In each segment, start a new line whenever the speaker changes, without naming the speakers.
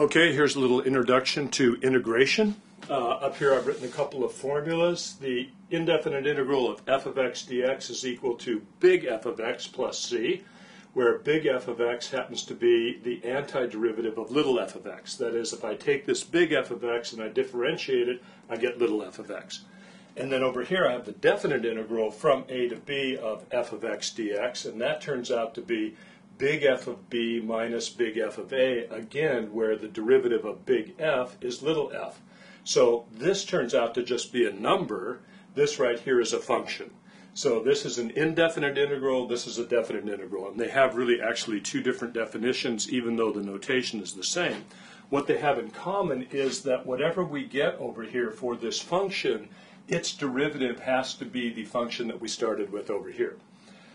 Okay, here's a little introduction to integration. Uh, up here I've written a couple of formulas. The indefinite integral of f of x dx is equal to big F of x plus c, where big F of x happens to be the antiderivative of little f of x. That is, if I take this big F of x and I differentiate it, I get little f of x. And then over here I have the definite integral from a to b of f of x dx, and that turns out to be big F of b minus big F of a, again, where the derivative of big F is little f. So this turns out to just be a number. This right here is a function. So this is an indefinite integral, this is a definite integral, and they have really actually two different definitions, even though the notation is the same. What they have in common is that whatever we get over here for this function, its derivative has to be the function that we started with over here.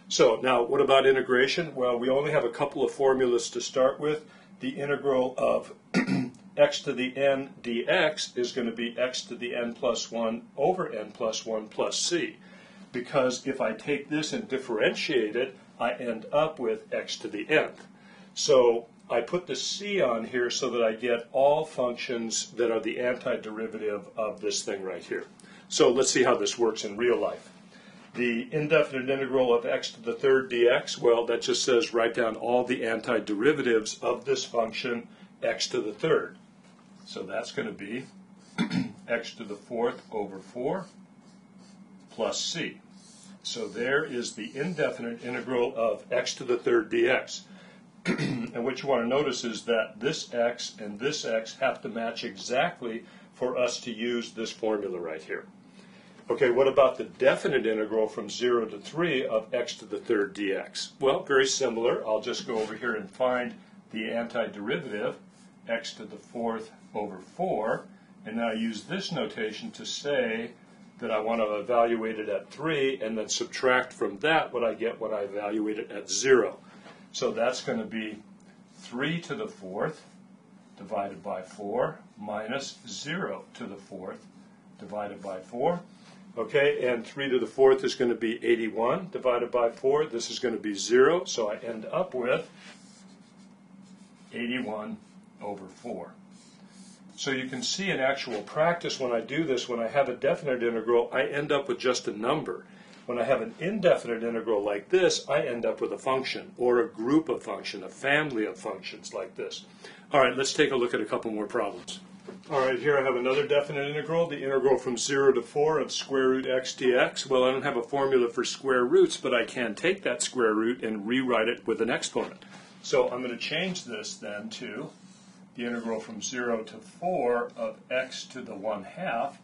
So now what about integration? Well, we only have a couple of formulas to start with. The integral of x to the n dx is going to be x to the n plus 1 over n plus 1 plus c. Because if I take this and differentiate it, I end up with x to the nth. So I put the c on here so that I get all functions that are the antiderivative of this thing right here. So let's see how this works in real life. The indefinite integral of x to the third dx, well, that just says write down all the antiderivatives of this function x to the third. So that's going to be x to the fourth over 4 plus c. So there is the indefinite integral of x to the third dx. and what you want to notice is that this x and this x have to match exactly for us to use this formula right here. Okay, what about the definite integral from 0 to 3 of x to the third dx? Well, very similar. I'll just go over here and find the antiderivative, x to the fourth over 4, and then I use this notation to say that I want to evaluate it at 3, and then subtract from that what I get when I evaluate it at 0. So that's going to be 3 to the fourth divided by 4 minus 0 to the fourth divided by 4. Okay, and 3 to the fourth is going to be 81 divided by 4. This is going to be 0, so I end up with 81 over 4. So you can see in actual practice when I do this, when I have a definite integral, I end up with just a number. When I have an indefinite integral like this, I end up with a function, or a group of function, a family of functions like this. All right, let's take a look at a couple more problems. All right, here I have another definite integral, the integral from 0 to 4 of square root x dx. Well, I don't have a formula for square roots, but I can take that square root and rewrite it with an exponent. So I'm going to change this then to the integral from 0 to 4 of x to the 1 half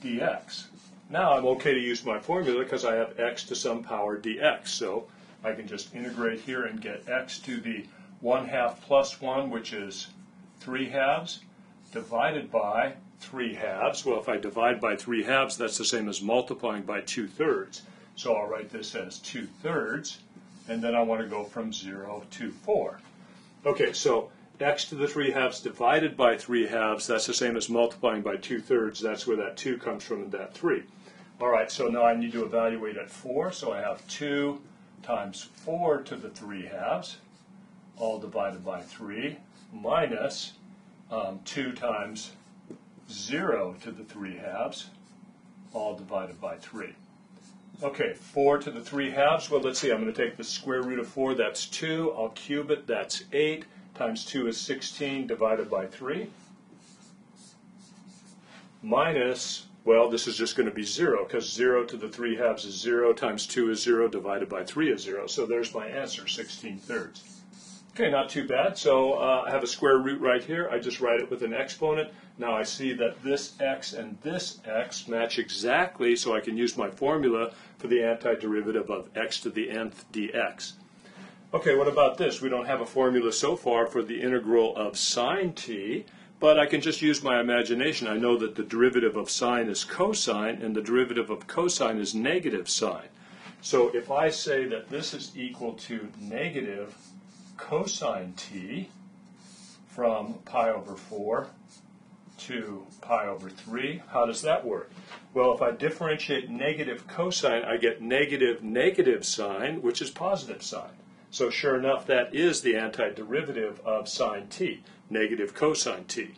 dx. Now I'm okay to use my formula because I have x to some power dx. So I can just integrate here and get x to the 1 half plus 1, which is 3 halves divided by 3 halves. Well, if I divide by 3 halves, that's the same as multiplying by 2 thirds. So I'll write this as 2 thirds, and then I want to go from 0 to 4. Okay, so x to the 3 halves divided by 3 halves, that's the same as multiplying by 2 thirds. That's where that 2 comes from and that 3. All right, so now I need to evaluate at 4. So I have 2 times 4 to the 3 halves, all divided by 3, minus um, 2 times 0 to the 3 halves, all divided by 3. Okay, 4 to the 3 halves. Well, let's see. I'm going to take the square root of 4. That's 2. I'll cube it. That's 8. Times 2 is 16 divided by 3. Minus, well, this is just going to be 0 because 0 to the 3 halves is 0 times 2 is 0 divided by 3 is 0. So there's my answer, 16 thirds. Okay, not too bad. So uh, I have a square root right here. I just write it with an exponent. Now I see that this x and this x match exactly, so I can use my formula for the antiderivative of x to the nth dx. Okay, what about this? We don't have a formula so far for the integral of sine t, but I can just use my imagination. I know that the derivative of sine is cosine, and the derivative of cosine is negative sine. So if I say that this is equal to negative cosine t from pi over 4 to pi over 3. How does that work? Well, if I differentiate negative cosine, I get negative negative sine, which is positive sine. So sure enough, that is the antiderivative of sine t, negative cosine t.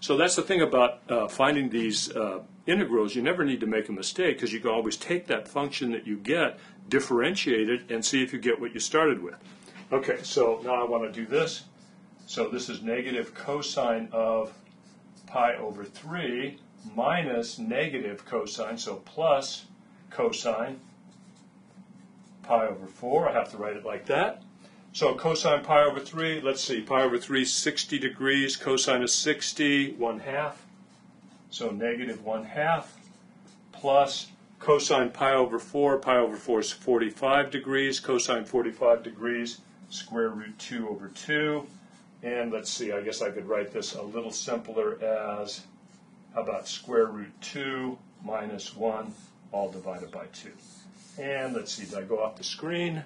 So that's the thing about uh, finding these uh, integrals. You never need to make a mistake because you can always take that function that you get, differentiate it, and see if you get what you started with. Okay, so now I want to do this. So this is negative cosine of pi over 3 minus negative cosine, so plus cosine pi over 4. I have to write it like that. So cosine pi over 3, let's see, pi over 3 is 60 degrees, cosine of 60, 1 half. So negative 1 half plus cosine pi over 4, pi over 4 is 45 degrees, cosine 45 degrees, square root 2 over 2. And let's see, I guess I could write this a little simpler as, how about square root 2 minus 1, all divided by 2. And let's see, did I go off the screen?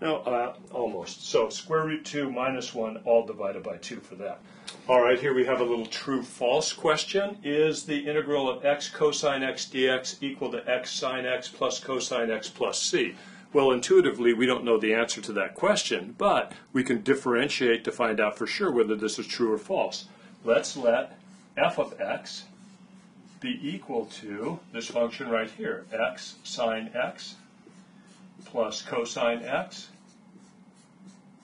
No, uh, almost. So square root 2 minus 1, all divided by 2 for that. All right, here we have a little true-false question. Is the integral of x cosine x dx equal to x sine x plus cosine x plus c? Well, intuitively, we don't know the answer to that question, but we can differentiate to find out for sure whether this is true or false. Let's let f of x be equal to this function right here, x sine x plus cosine x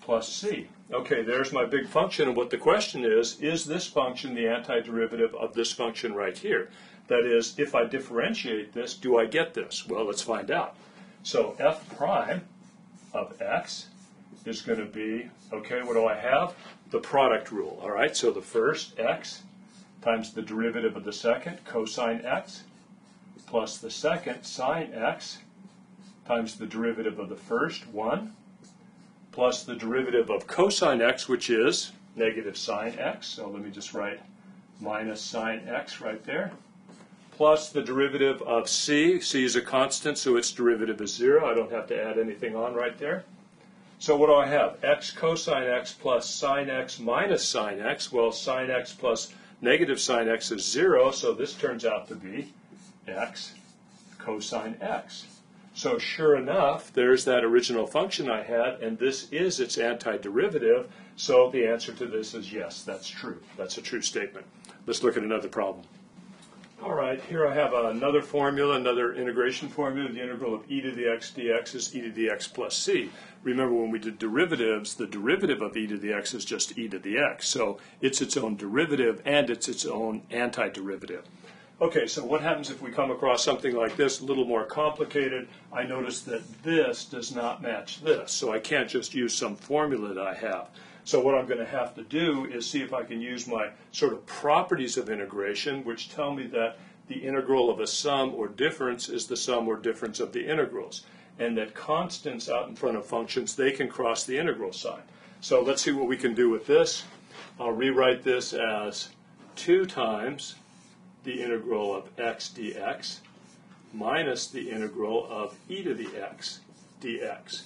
plus c. Okay, there's my big function, and what the question is, is this function the antiderivative of this function right here? That is, if I differentiate this, do I get this? Well, let's find out. So f prime of x is going to be, okay, what do I have? The product rule, all right? So the first, x, times the derivative of the second, cosine x, plus the second, sine x, times the derivative of the first, 1, plus the derivative of cosine x, which is negative sine x. So let me just write minus sine x right there plus the derivative of c. c is a constant, so its derivative is 0. I don't have to add anything on right there. So what do I have? x cosine x plus sine x minus sine x. Well, sine x plus negative sine x is 0, so this turns out to be x cosine x. So sure enough, there's that original function I had, and this is its antiderivative. So the answer to this is yes, that's true. That's a true statement. Let's look at another problem. All right, here I have another formula, another integration formula. The integral of e to the x dx is e to the x plus c. Remember when we did derivatives, the derivative of e to the x is just e to the x. So it's its own derivative and it's its own antiderivative. Okay, so what happens if we come across something like this, a little more complicated? I notice that this does not match this, so I can't just use some formula that I have. So what I'm going to have to do is see if I can use my sort of properties of integration, which tell me that the integral of a sum or difference is the sum or difference of the integrals, and that constants out in front of functions, they can cross the integral sign. So let's see what we can do with this. I'll rewrite this as 2 times the integral of x dx minus the integral of e to the x dx.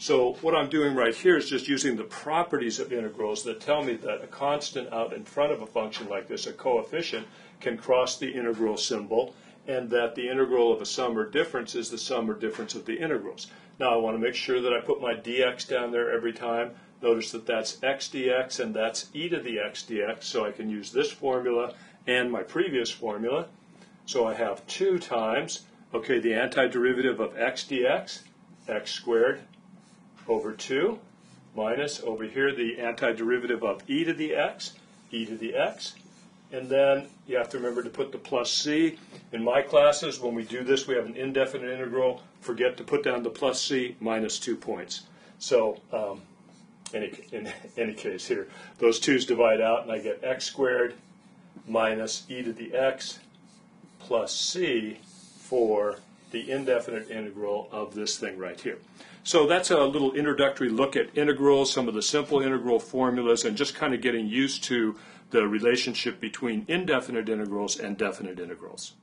So what I'm doing right here is just using the properties of integrals that tell me that a constant out in front of a function like this, a coefficient, can cross the integral symbol, and that the integral of a sum or difference is the sum or difference of the integrals. Now I want to make sure that I put my dx down there every time. Notice that that's x dx and that's e to the x dx, so I can use this formula and my previous formula. So I have 2 times, okay, the antiderivative of x dx, x squared over 2 minus over here the antiderivative of e to the x, e to the x. And then you have to remember to put the plus c. In my classes, when we do this, we have an indefinite integral. Forget to put down the plus c minus 2 points. So um, any, in any case here, those 2's divide out, and I get x squared minus e to the x plus c for the indefinite integral of this thing right here. So that's a little introductory look at integrals, some of the simple integral formulas, and just kind of getting used to the relationship between indefinite integrals and definite integrals.